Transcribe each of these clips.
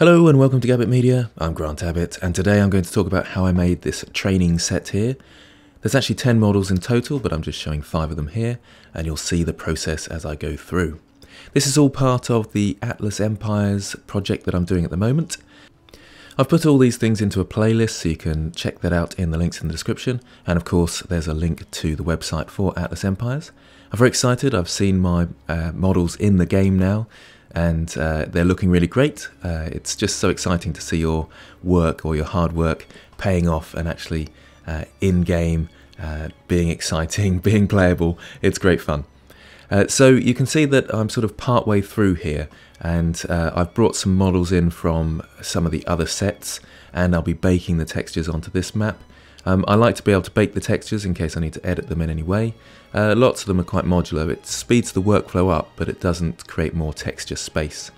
Hello and welcome to Gabbitt Media. I'm Grant Abbitt, and today I'm going to talk about how I made this training set here. There's actually 10 models in total, but I'm just showing 5 of them here, and you'll see the process as I go through. This is all part of the Atlas Empires project that I'm doing at the moment. I've put all these things into a playlist so you can check that out in the links in the description, and of course there's a link to the website for Atlas Empires. I'm very excited, I've seen my uh, models in the game now, and uh, they're looking really great. Uh, it's just so exciting to see your work or your hard work paying off and actually uh, in game uh, being exciting, being playable. It's great fun. Uh, so you can see that I'm sort of part way through here and uh, I've brought some models in from some of the other sets and I'll be baking the textures onto this map. Um, I like to be able to bake the textures in case I need to edit them in any way. Uh, lots of them are quite modular. It speeds the workflow up, but it doesn't create more texture space.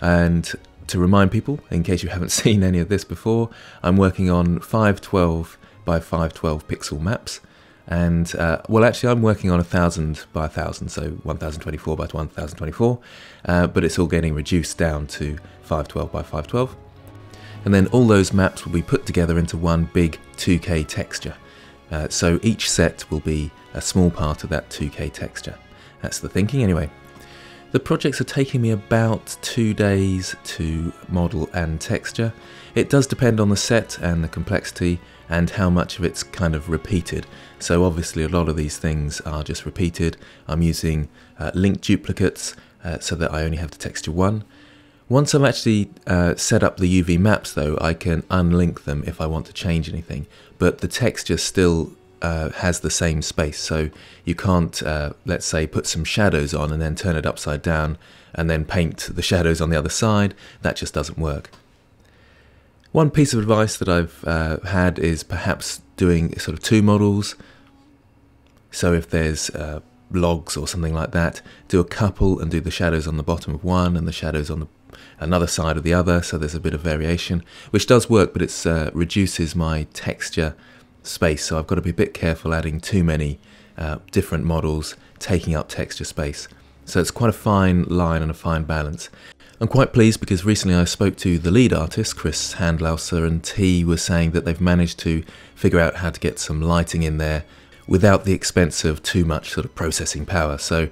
And to remind people, in case you haven't seen any of this before, I'm working on 512 by 512 pixel maps. And uh, well, actually, I'm working on 1000 by 1000, so 1024 by 1024, uh, but it's all getting reduced down to 512 by 512 and then all those maps will be put together into one big 2K texture. Uh, so each set will be a small part of that 2K texture. That's the thinking anyway. The projects are taking me about two days to model and texture. It does depend on the set and the complexity and how much of it's kind of repeated. So obviously a lot of these things are just repeated. I'm using uh, link duplicates uh, so that I only have to texture one. Once I've actually uh, set up the UV maps though, I can unlink them if I want to change anything, but the texture still uh, has the same space, so you can't, uh, let's say, put some shadows on and then turn it upside down and then paint the shadows on the other side. That just doesn't work. One piece of advice that I've uh, had is perhaps doing sort of two models. So if there's uh, logs or something like that, do a couple and do the shadows on the bottom of one and the shadows on the another side of the other, so there's a bit of variation, which does work, but it uh, reduces my texture space, so I've got to be a bit careful adding too many uh, different models taking up texture space. So it's quite a fine line and a fine balance. I'm quite pleased because recently I spoke to the lead artist, Chris Handlauser, and he was saying that they've managed to figure out how to get some lighting in there without the expense of too much sort of processing power. So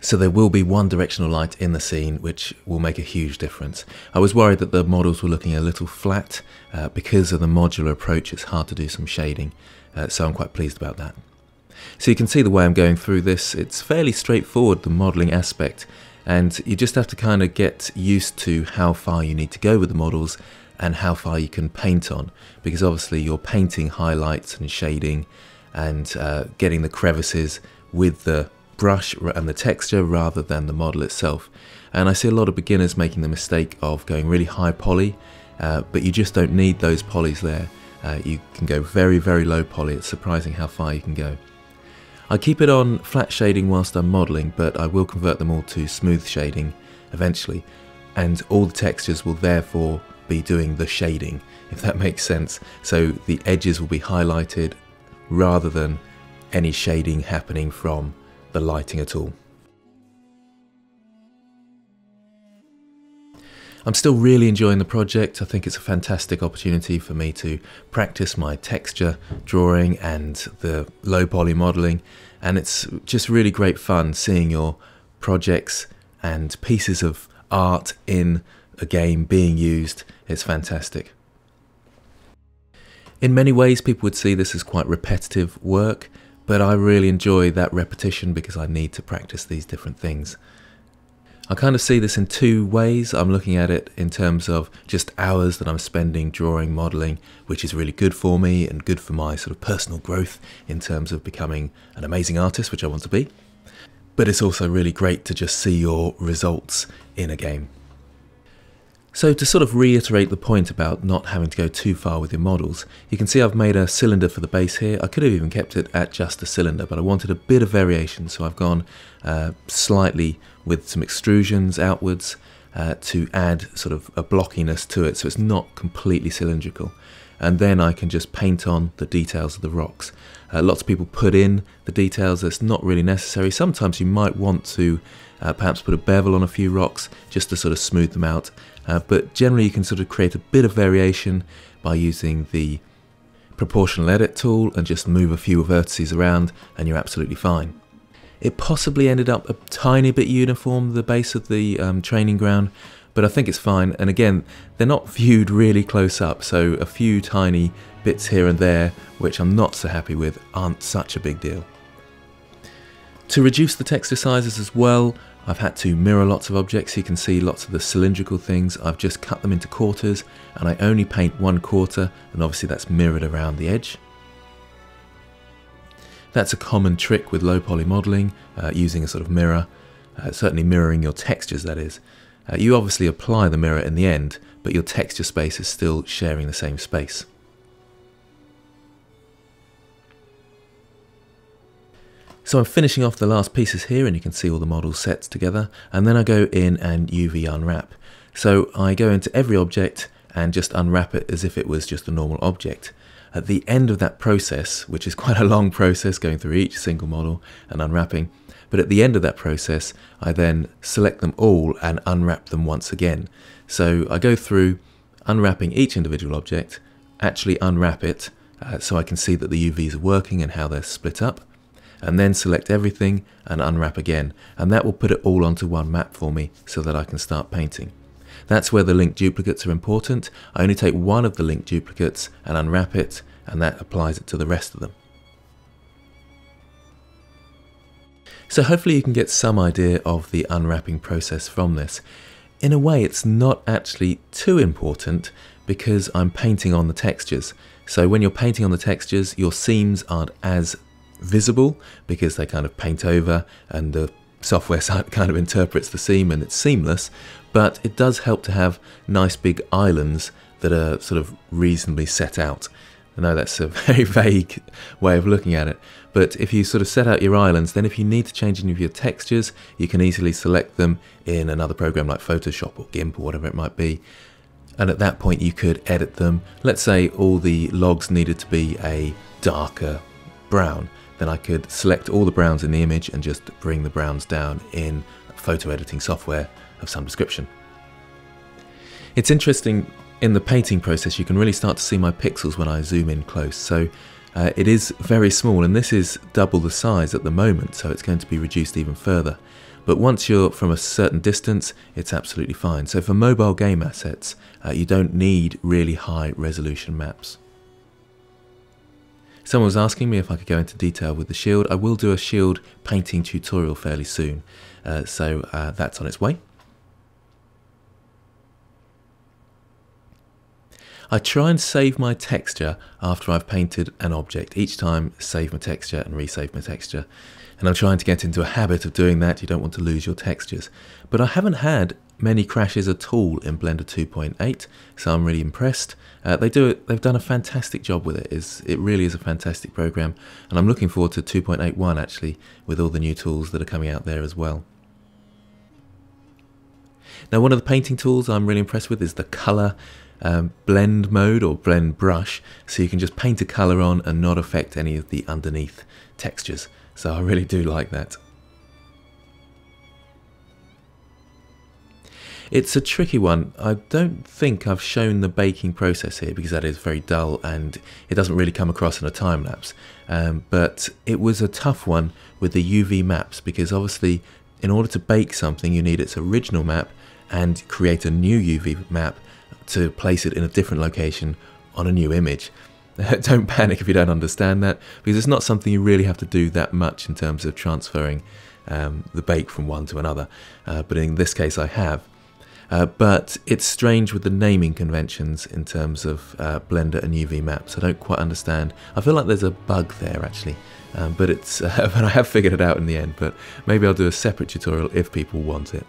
so there will be one directional light in the scene which will make a huge difference. I was worried that the models were looking a little flat. Uh, because of the modular approach it's hard to do some shading, uh, so I'm quite pleased about that. So you can see the way I'm going through this, it's fairly straightforward, the modelling aspect, and you just have to kind of get used to how far you need to go with the models and how far you can paint on, because obviously you're painting highlights and shading and uh, getting the crevices with the brush and the texture rather than the model itself. And I see a lot of beginners making the mistake of going really high poly, uh, but you just don't need those polys there. Uh, you can go very, very low poly. It's surprising how far you can go. I keep it on flat shading whilst I'm modelling, but I will convert them all to smooth shading eventually. And all the textures will therefore be doing the shading, if that makes sense. So the edges will be highlighted rather than any shading happening from the lighting at all. I'm still really enjoying the project. I think it's a fantastic opportunity for me to practice my texture drawing and the low poly modeling. And it's just really great fun seeing your projects and pieces of art in a game being used. It's fantastic. In many ways, people would see this as quite repetitive work, but I really enjoy that repetition because I need to practice these different things. I kind of see this in two ways. I'm looking at it in terms of just hours that I'm spending drawing, modeling, which is really good for me and good for my sort of personal growth in terms of becoming an amazing artist, which I want to be. But it's also really great to just see your results in a game. So to sort of reiterate the point about not having to go too far with your models, you can see I've made a cylinder for the base here. I could have even kept it at just a cylinder, but I wanted a bit of variation, so I've gone uh, slightly with some extrusions outwards uh, to add sort of a blockiness to it, so it's not completely cylindrical. And then I can just paint on the details of the rocks. Uh, lots of people put in the details that's not really necessary. Sometimes you might want to uh, perhaps put a bevel on a few rocks just to sort of smooth them out. Uh, but generally you can sort of create a bit of variation by using the proportional edit tool and just move a few vertices around and you're absolutely fine. It possibly ended up a tiny bit uniform, the base of the um, training ground, but I think it's fine. And again, they're not viewed really close up, so a few tiny bits here and there, which I'm not so happy with, aren't such a big deal. To reduce the texture sizes as well, I've had to mirror lots of objects. You can see lots of the cylindrical things. I've just cut them into quarters and I only paint one quarter and obviously that's mirrored around the edge. That's a common trick with low poly modeling, uh, using a sort of mirror, uh, certainly mirroring your textures that is. Uh, you obviously apply the mirror in the end, but your texture space is still sharing the same space. So I'm finishing off the last pieces here and you can see all the models set together and then I go in and UV unwrap. So I go into every object and just unwrap it as if it was just a normal object. At the end of that process, which is quite a long process going through each single model and unwrapping, but at the end of that process, I then select them all and unwrap them once again. So I go through unwrapping each individual object, actually unwrap it uh, so I can see that the UVs are working and how they're split up and then select everything and unwrap again and that will put it all onto one map for me so that I can start painting. That's where the link duplicates are important. I only take one of the link duplicates and unwrap it and that applies it to the rest of them. So hopefully you can get some idea of the unwrapping process from this. In a way it's not actually too important because I'm painting on the textures. So when you're painting on the textures, your seams aren't as visible because they kind of paint over and the software kind of interprets the seam and it's seamless, but it does help to have nice big islands that are sort of reasonably set out. I know that's a very vague way of looking at it, but if you sort of set out your islands, then if you need to change any of your textures, you can easily select them in another program like Photoshop or GIMP or whatever it might be. And at that point you could edit them. Let's say all the logs needed to be a darker brown then I could select all the browns in the image and just bring the browns down in photo editing software of some description. It's interesting in the painting process you can really start to see my pixels when I zoom in close so uh, it is very small and this is double the size at the moment so it's going to be reduced even further but once you're from a certain distance it's absolutely fine so for mobile game assets uh, you don't need really high resolution maps. Someone was asking me if I could go into detail with the shield. I will do a shield painting tutorial fairly soon, uh, so uh, that's on its way. I try and save my texture after I've painted an object. Each time save my texture and resave my texture. And I'm trying to get into a habit of doing that. You don't want to lose your textures. But I haven't had many crashes at all in Blender 2.8, so I'm really impressed. Uh, they do it, they've done a fantastic job with it. It's, it really is a fantastic program, and I'm looking forward to 2.81 actually, with all the new tools that are coming out there as well. Now, one of the painting tools I'm really impressed with is the color um, blend mode or blend brush, so you can just paint a color on and not affect any of the underneath textures. So I really do like that. It's a tricky one. I don't think I've shown the baking process here because that is very dull and it doesn't really come across in a time lapse. Um, but it was a tough one with the UV maps because obviously in order to bake something you need its original map and create a new UV map to place it in a different location on a new image. don't panic if you don't understand that because it's not something you really have to do that much in terms of transferring um, the bake from one to another. Uh, but in this case I have. Uh, but it's strange with the naming conventions in terms of uh, Blender and UV maps. I don't quite understand. I feel like there's a bug there actually, um, but it's uh, but I have figured it out in the end. But maybe I'll do a separate tutorial if people want it.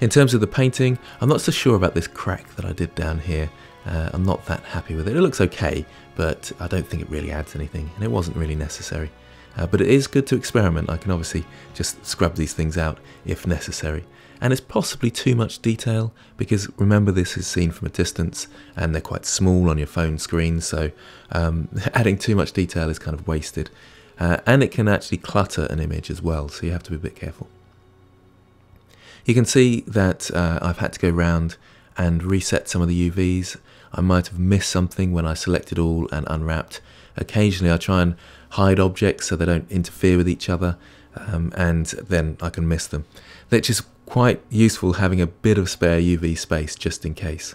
In terms of the painting, I'm not so sure about this crack that I did down here. Uh, I'm not that happy with it. It looks okay, but I don't think it really adds anything, and it wasn't really necessary. Uh, but it is good to experiment. I can obviously just scrub these things out if necessary and it's possibly too much detail because remember this is seen from a distance and they're quite small on your phone screen so um, adding too much detail is kind of wasted uh, and it can actually clutter an image as well so you have to be a bit careful. You can see that uh, I've had to go round and reset some of the UVs. I might have missed something when I selected all and unwrapped. Occasionally I try and hide objects so they don't interfere with each other um, and then I can miss them. Which is quite useful having a bit of spare UV space just in case.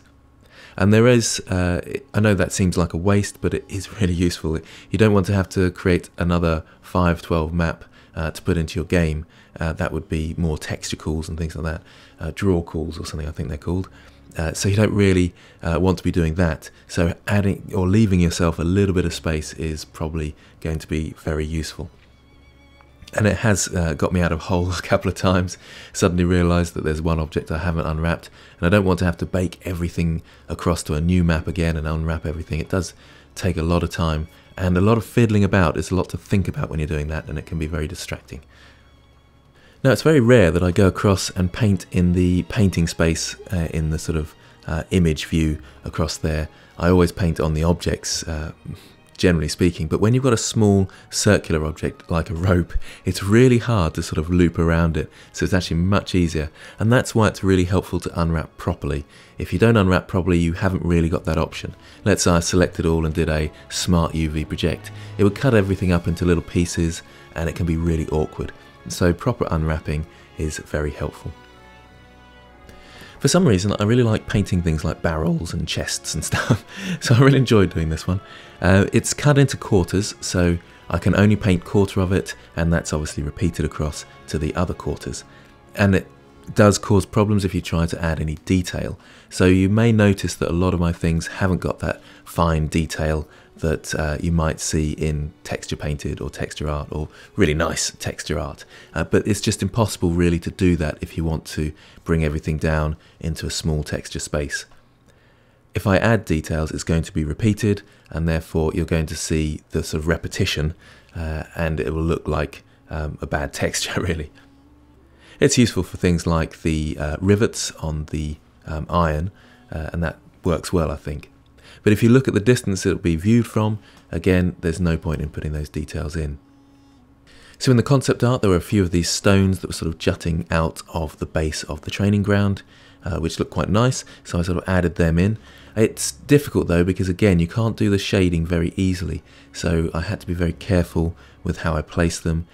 And there is, uh, I know that seems like a waste, but it is really useful. You don't want to have to create another 512 map uh, to put into your game. Uh, that would be more texture calls and things like that, uh, draw calls or something I think they're called. Uh, so you don't really uh, want to be doing that. So adding or leaving yourself a little bit of space is probably going to be very useful and it has uh, got me out of hole a couple of times. Suddenly realised that there's one object I haven't unwrapped, and I don't want to have to bake everything across to a new map again and unwrap everything. It does take a lot of time and a lot of fiddling about. It's a lot to think about when you're doing that, and it can be very distracting. Now, it's very rare that I go across and paint in the painting space uh, in the sort of uh, image view across there. I always paint on the objects, uh, generally speaking. But when you've got a small circular object like a rope, it's really hard to sort of loop around it. So it's actually much easier. And that's why it's really helpful to unwrap properly. If you don't unwrap properly, you haven't really got that option. Let's say I selected all and did a smart UV project. It would cut everything up into little pieces and it can be really awkward. So proper unwrapping is very helpful. For some reason, I really like painting things like barrels and chests and stuff, so I really enjoyed doing this one. Uh, it's cut into quarters, so I can only paint quarter of it, and that's obviously repeated across to the other quarters. And it does cause problems if you try to add any detail. So you may notice that a lot of my things haven't got that fine detail that uh, you might see in texture painted or texture art or really nice texture art. Uh, but it's just impossible really to do that if you want to bring everything down into a small texture space. If I add details, it's going to be repeated and therefore you're going to see the sort of repetition uh, and it will look like um, a bad texture really. It's useful for things like the uh, rivets on the um, iron uh, and that works well I think. But if you look at the distance it'll be viewed from, again, there's no point in putting those details in. So in the concept art, there were a few of these stones that were sort of jutting out of the base of the training ground, uh, which looked quite nice. So I sort of added them in. It's difficult though, because again, you can't do the shading very easily. So I had to be very careful with how I place them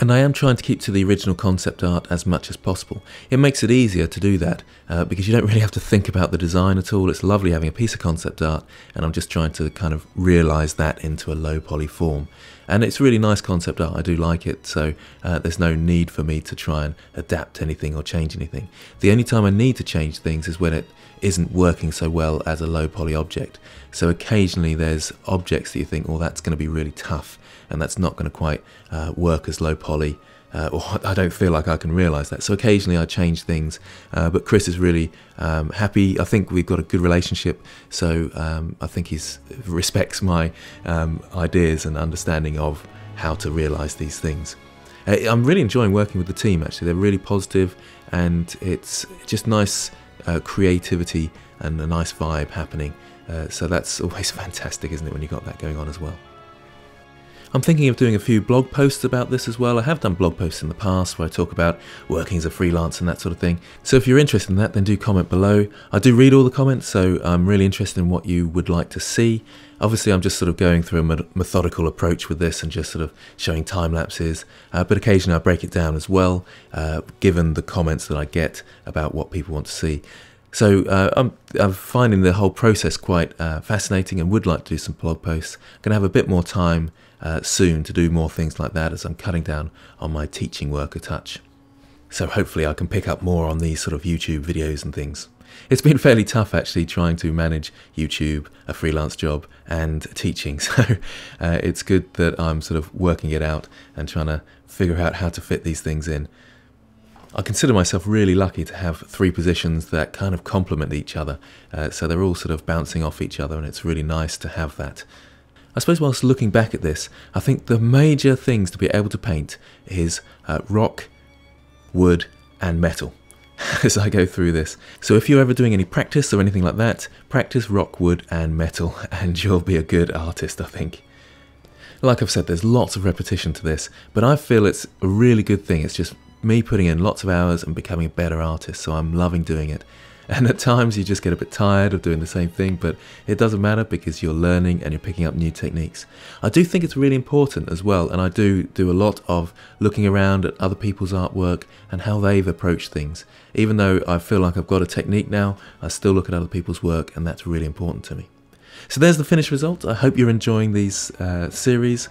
and I am trying to keep to the original concept art as much as possible. It makes it easier to do that uh, because you don't really have to think about the design at all. It's lovely having a piece of concept art and I'm just trying to kind of realize that into a low poly form. And it's a really nice concept art, I do like it, so uh, there's no need for me to try and adapt anything or change anything. The only time I need to change things is when it isn't working so well as a low poly object. So occasionally there's objects that you think, oh, that's going to be really tough and that's not going to quite uh, work as low poly. Uh, or I don't feel like I can realise that. So occasionally I change things, uh, but Chris is really um, happy. I think we've got a good relationship, so um, I think he respects my um, ideas and understanding of how to realise these things. Uh, I'm really enjoying working with the team. Actually, they're really positive, and it's just nice uh, creativity and a nice vibe happening. Uh, so that's always fantastic, isn't it, when you've got that going on as well. I'm thinking of doing a few blog posts about this as well. I have done blog posts in the past where I talk about working as a freelance and that sort of thing. So if you're interested in that, then do comment below. I do read all the comments, so I'm really interested in what you would like to see. Obviously, I'm just sort of going through a methodical approach with this and just sort of showing time lapses, uh, but occasionally I break it down as well, uh, given the comments that I get about what people want to see. So uh, I'm, I'm, finding the whole process quite uh, fascinating and would like to do some blog posts. I'm going to have a bit more time uh, soon to do more things like that as I'm cutting down on my teaching work a touch. So hopefully I can pick up more on these sort of YouTube videos and things. It's been fairly tough actually trying to manage YouTube, a freelance job, and teaching. So uh, it's good that I'm sort of working it out and trying to figure out how to fit these things in. I consider myself really lucky to have three positions that kind of complement each other. Uh, so they're all sort of bouncing off each other, and it's really nice to have that. I suppose whilst looking back at this, I think the major things to be able to paint is uh, rock, wood, and metal as I go through this. So if you're ever doing any practice or anything like that, practice rock, wood, and metal, and you'll be a good artist, I think. Like I've said, there's lots of repetition to this, but I feel it's a really good thing. It's just me putting in lots of hours and becoming a better artist, so I'm loving doing it. And at times you just get a bit tired of doing the same thing, but it doesn't matter because you're learning and you're picking up new techniques. I do think it's really important as well, and I do do a lot of looking around at other people's artwork and how they've approached things. Even though I feel like I've got a technique now, I still look at other people's work, and that's really important to me. So there's the finished result. I hope you're enjoying these uh, series.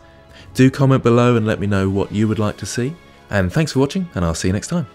Do comment below and let me know what you would like to see. And thanks for watching, and I'll see you next time.